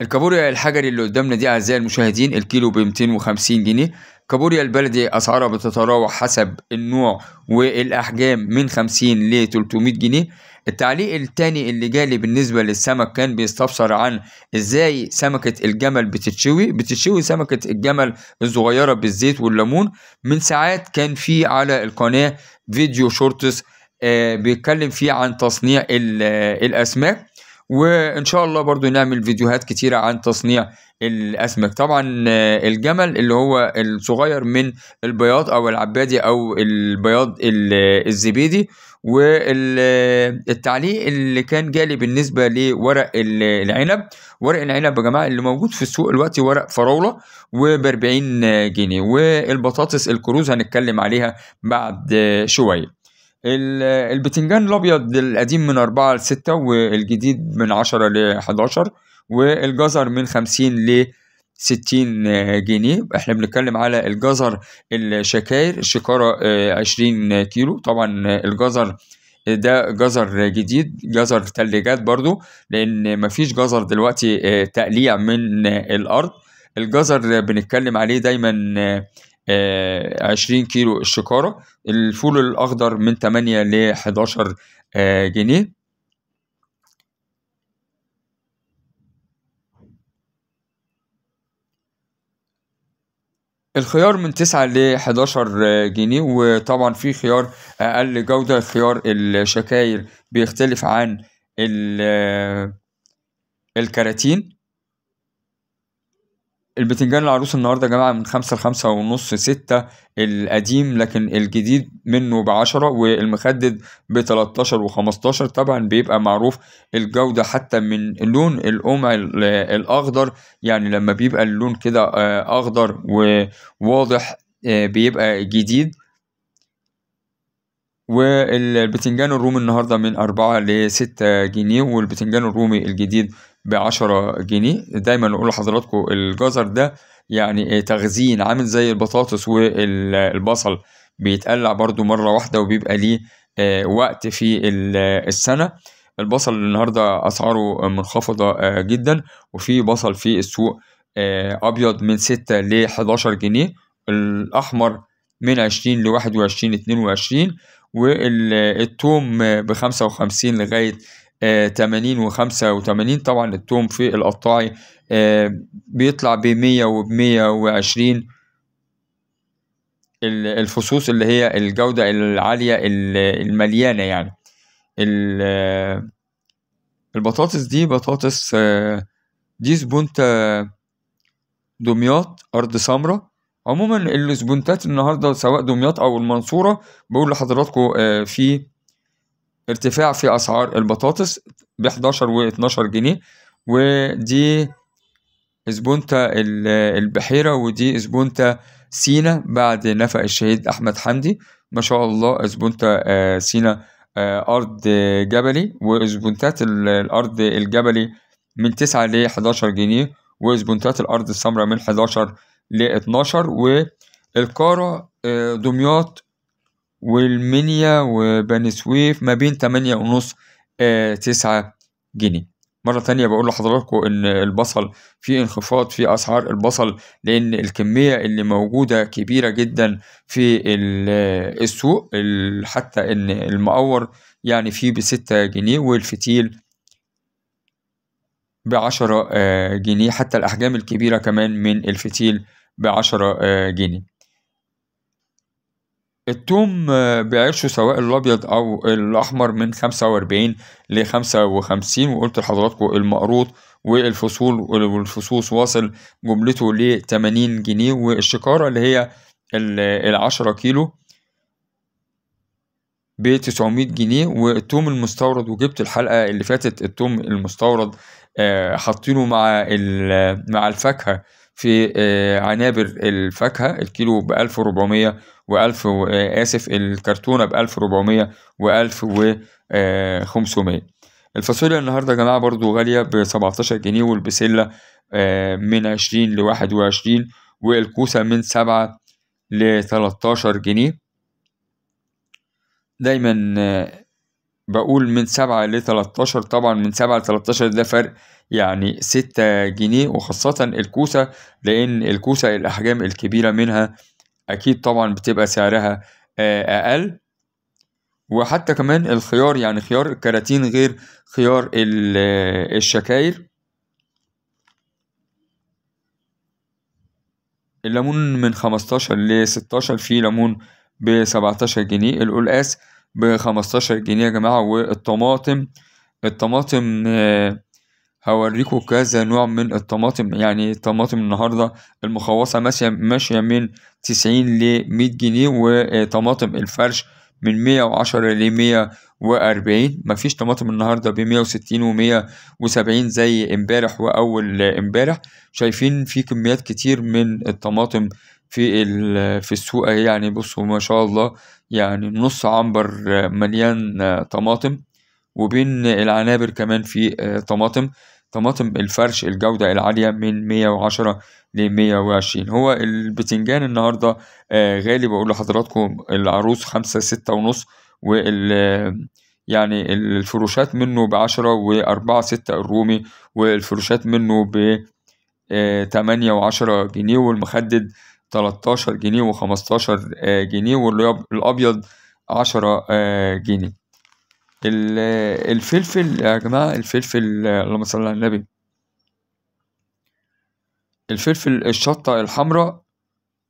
الكابوريا الحجري اللي قدامنا دي أعزائي المشاهدين الكيلو ب 250 جنيه. كابوريا البلدي أسعارها بتتراوح حسب النوع والأحجام من 50 ل 300 جنيه. التعليق التاني اللي جالي بالنسبة للسمك كان بيستفسر عن إزاي سمكة الجمل بتتشوي. بتتشوي سمكة الجمل الصغيرة بالزيت والليمون. من ساعات كان في على القناة فيديو shorts آه بيتكلم فيه عن تصنيع آه، الأسماك. وإن شاء الله برضو نعمل فيديوهات كتيرة عن تصنيع الأسماك. طبعا آه، الجمل اللي هو الصغير من البياض أو العبادي أو البياض ال- الزبيدي والتعليق اللي كان جالي بالنسبة لورق ال- العنب. ورق العنب يا جماعة اللي موجود في السوق دلوقتي ورق فراولة وب 40 جنيه. والبطاطس الكروز هنتكلم عليها بعد شوية. البتنجان الأبيض القديم من 4 ل 6 والجديد من 10 ل 11 والجزر من 50 ل 60 جنيه. إحنا بنتكلم على الجزر الشكاير الشكارة آه، 20 كيلو. طبعا الجزر ده جزر جديد جزر تلاجات برضو لأن مفيش جزر دلوقتي آه، تقليع من آه، الأرض. الجزر بنتكلم عليه دايما آه، آه، 20 كيلو الشكارة الفول الأخضر من 8 ل 11 آه، جنيه. الخيار من 9 ل 11 جنيه. وطبعا في خيار أقل جودة خيار الشكاير بيختلف عن ال- الكراتين. البتنجان العروس النهارده يا جماعة من خمسة لخمسة ونص ستة القديم لكن الجديد منه بعشرة والمخدد بتلاتاشر وخمستاشر. طبعا بيبقى معروف الجودة حتى من لون القمع ال- الأخضر يعني لما بيبقى اللون كده آه، أخضر وواضح آه، بيبقى جديد. والبتنجان الرومي النهارده من أربعة لستة جنيه والبتنجان الرومي الجديد بعشرة جنيه. دايما نقول لحضراتكم الجزر ده يعني تخزين عامل زي البطاطس والبصل بيتقلع برضو مرة واحدة وبيبقى ليه آه، وقت في ال- السنة. البصل النهاردة أسعاره منخفضة آه، جدا وفي بصل في السوق آه، أبيض من ستة لحداشر جنيه الأحمر من عشرين لواحد وعشرين اتنين وعشرين والثوم بخمسة وخمسين لغاية تمانين وخمسة وتمانين. طبعا الثوم في القطاعي آه، بيطلع بمية وبمية وعشرين. ال- الفصوص اللي هي الجودة العالية ال- المليانة يعني. ال- البطاطس دي بطاطس آه، دي زبونتا دمياط أرض سمرة. عموما الزبونتات النهاردة سواء دمياط أو المنصورة بقول لحضراتكم آه، في ارتفاع في أسعار البطاطس ب 11 و 12 جنيه ودي زبونتا ال- البحيرة ودي زبونتا سينا بعد نفق الشهيد أحمد حمدي. ما شاء الله زبونتا آه، سينا آه، أرض جبلي وزبونتات ال- الأرض الجبلي من 9 ل 11 جنيه وزبونتات الأرض السمراء من 11 ل 12 والقارة آه، دمياط والمنيا وبني سويف ما بين تمانية ونص آه تسعة جنيه. مرة تانية بقول لحضراتكم إن البصل في انخفاض في أسعار البصل لأن الكمية اللي موجودة كبيرة جدا في ال- السوق ال- حتى إن المقور يعني فيه بستة جنيه والفتيل بعشرة آه، جنيه حتى الأحجام الكبيرة كمان من الفتيل بعشرة آه، جنيه. التوم آه، بعيشه سواء الأبيض أو الأحمر من خمسة وأربعين لخمسة وخمسين وقلت لحضراتكم المقروط والفصول والفصوص واصل جملته لتمانين جنيه والشكارة اللي هي ال- العشرة كيلو ب 900 جنيه والثوم المستورد وجبت الحلقة اللي فاتت الثوم المستورد آه، حاطينه مع مع الفاكهة في آه، عنابر الفاكهة الكيلو ب 1400 و1000 آسف الكرتونة ب 1400 و1500 الفاصوليا النهاردة يا جماعة برضو غالية ب 17 جنيه والبسلة آه، من 20 ل 21 والكوسة من 7 ل 13 جنيه. دايما آه، بقول من سبعة ل 13 طبعا من سبعة ل 13 ده فرق يعني ستة جنيه وخاصة الكوسة لأن الكوسة الأحجام الكبيرة منها أكيد طبعا بتبقى سعرها آه، أقل. وحتى كمان الخيار يعني خيار الكراتين غير خيار آه، الشكاير. الليمون من 15 ل 16 في ليمون ب 17 جنيه القلقاس ب 15 جنيه يا جماعة والطماطم. الطماطم آه، هوريكم كذا نوع من الطماطم. يعني الطماطم النهاردة المخوصة ماشية ماشية من 90 ل 100 جنيه وطماطم الفرش من 110 ل 140 مفيش طماطم النهاردة ب 160 و 170 زي امبارح وأول امبارح. شايفين في كميات كتير من الطماطم في في السوق. يعني بصوا ما شاء الله يعني نص عنبر مليان طماطم. وبين العنابر كمان في طماطم. طماطم الفرش الجودة العالية من 110 ل 120 هو البتنجان النهاردة آه، غالي. بقول لحضراتكم العروس خمسة ستة ونص وال يعني الفروشات منه بعشرة وأربعة ستة الرومي والفروشات منه ب آه، تمانية وعشرة جنيه والمخدد تلاتاشر جنيه وخمستاشر آه، جنيه والأبيض عشرة آه، جنيه. الفلفل يا جماعة الفلفل آه، اللهم صل على النبي. الفلفل الشطة الحمراء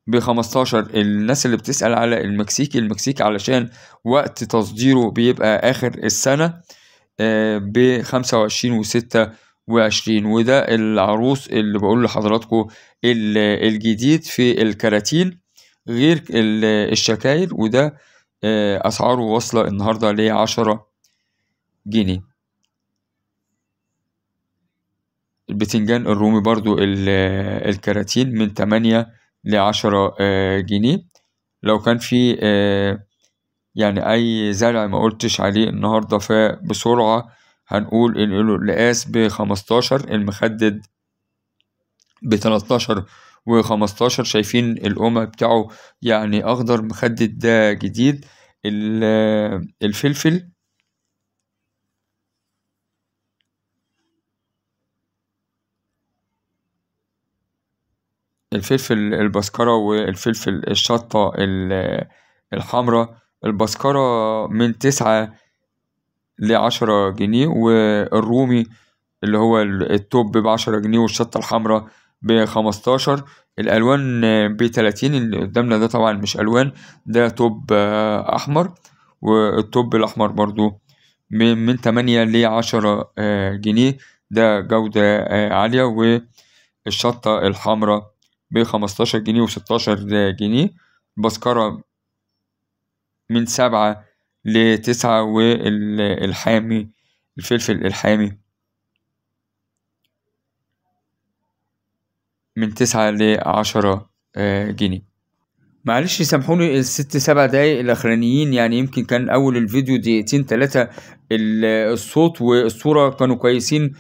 بخمستاشر الناس اللي بتسأل على المكسيكي المكسيكي علشان وقت تصديره بيبقى آخر السنة بخمسة وعشرين وستة وعشرين. وده العروس اللي بقول لحضراتكم ال- الجديد في الكراتين غير ال- الشكاير وده آه، أسعاره واصلة النهاردة لعشرة جنيه البتنجان الرومي برضو ال- الكراتين من تمانية لعشرة آه، جنيه. لو كان في آه، يعني أي زرع ما قلتش عليه النهاردة فبسرعة هنقول إن القلقاس بخمستاشر المخدد بتلاتاشر وخمستاشر شايفين القمع بتاعه يعني أخضر مخدد ده جديد. ال- الفلفل الفلفل البسكرة والفلفل الشطة ال- الحمراء. البسكرة من تسعة لعشرة جنيه والرومي اللي هو ال- التوب بعشرة جنيه والشطة الحمراء بخمستاشر. الألوان بتلاتين اللي قدامنا ده طبعا مش ألوان ده توب أحمر والتوب الأحمر برضو من تمانية لعشرة جنيه. ده جودة عالية والشطة الحمراء بخمستاشر جنيه وستاشر جنيه بسكرة من سبعة لتسعة والحامي الفلفل الحامي من تسعة لعشرة آه، جنيه. معلش سامحوني الست سبع دقايق الأخرانيين يعني يمكن كان أول الفيديو دقيقتين تلاتة ال- الصوت والصورة كانوا كويسين.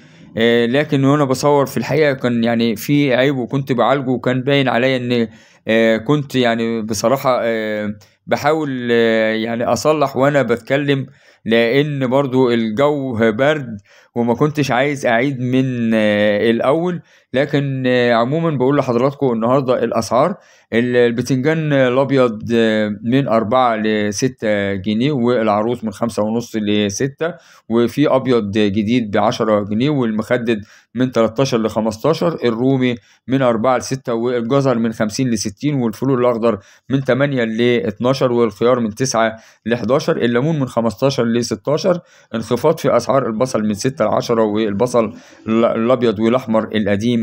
لكن وأنا بصور في الحقيقة كان يعني في عيب وكنت بعالجه وكان باين عليا إن آه، كنت يعني بصراحة آه، بحاول آه، يعني أصلح وأنا بتكلم لأن برضو الجو برد وما كنتش عايز أعيد من آه، الأول لكن آه، عموما بقول لحضراتكم النهاردة الأسعار ال- البتنجان الأبيض آه، من أربعة لستة جنيه والعروس من خمسة ونص لستة وفي أبيض جديد بعشرة جنيه والمخدد من 13 لخمستاشر الرومي من أربعة لستة والجزر من خمسين لستين والفلول الأخضر من تمانية لاتناشر والخيار من تسعة لحداشر الليمون من خمستاشر لستاشر انخفاض في أسعار البصل من ستة لعشرة والبصل ال- الأبيض والأحمر القديم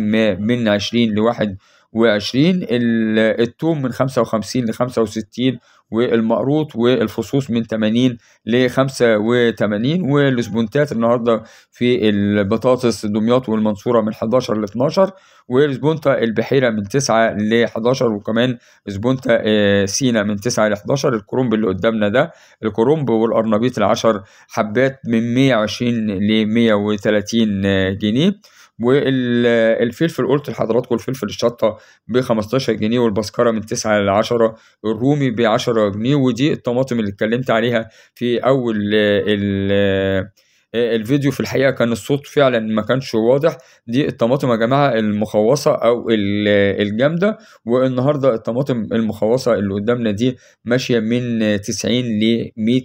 من عشرين لواحد وعشرين ال- التوم من خمسة وخمسين لخمسة وستين والمقروط والفصوص من تمانين لخمسة وتمانين والسبونتات النهاردة في البطاطس دمياط والمنصورة من حداشر لاتناشر والسبونتا البحيرة من تسعة لحداشر وكمان سبونتا آه، سينا من تسعة لحداشر الكرنب اللي قدامنا ده الكرنب والقرنبيط العشر حبات من مية وعشرين لمية وتلاتين جنيه. والفلفل قلت لحضراتكم الفلفل الشطة ب 15 جنيه والبسكرة من 9 ل 10 الرومي ب 10 جنيه ودي الطماطم اللي اتكلمت عليها في أول ال- الفيديو في الحقيقة كان الصوت فعلا ما كانش واضح. دي الطماطم يا جماعة المخوصة أو ال- الجامدة. والنهاردة الطماطم المخوصة اللي قدامنا دي ماشية من 90 ل 100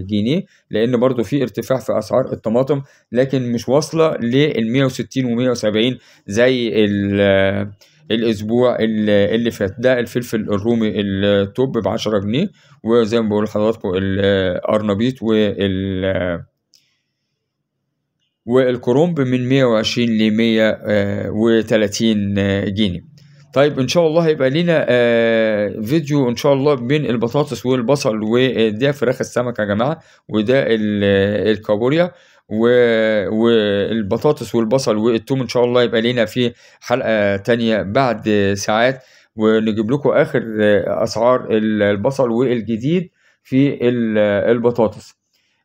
جنيه لأن برضو في ارتفاع في أسعار الطماطم لكن مش واصلة لل 160 و 170 زي ال- الأسبوع اللي فات. ده الفلفل الرومي التوب ب 10 جنيه وزي ما بقول لحضراتكم القرنبيط وال والكرنب من 120 ل 130 جنيه. طيب إن شاء الله هيبقى لينا آه، فيديو إن شاء الله بين البطاطس والبصل وده فراخ السمك يا جماعة وده ال- الكابوريا والبطاطس والبصل والثوم إن شاء الله يبقى لينا في حلقة تانية بعد ساعات. ونجيب لكم آخر آه، أسعار البصل والجديد في ال- البطاطس.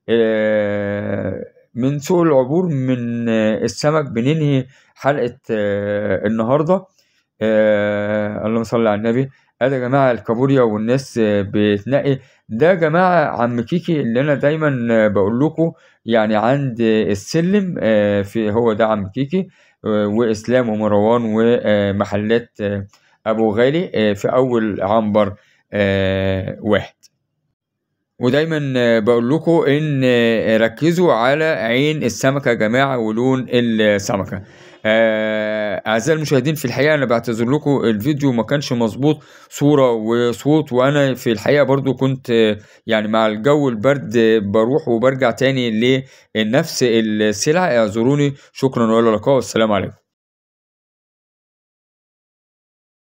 آه، من سوق العبور من آه، السمك بننهي حلقة آه، النهاردة. آه، اللهم صل على النبي. ادي يا جماعة الكابوريا والناس بتنقي. ده يا جماعة عم كيكي اللي أنا دايما بقول لكم يعني عند السلم في هو ده عم كيكي وإسلام ومروان ومحلات أبو غالي في أول عنبر واحد. ودايما بقول لكم إن آه، ركزوا على عين السمكة يا جماعة ولون السمكة. آه، أعزائي المشاهدين في الحقيقة أنا بعتذر لكم الفيديو ما كانش مظبوط صورة وصوت وأنا في الحقيقة برضو كنت آه، يعني مع الجو البرد بروح وبرجع تاني لنفس السلع اعذروني شكرا وإلى اللقاء والسلام عليكم.